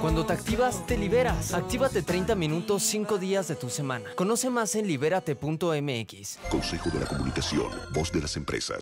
Cuando te activas, te liberas. Actívate 30 minutos 5 días de tu semana. Conoce más en liberate.mx. Consejo de la Comunicación, voz de las empresas.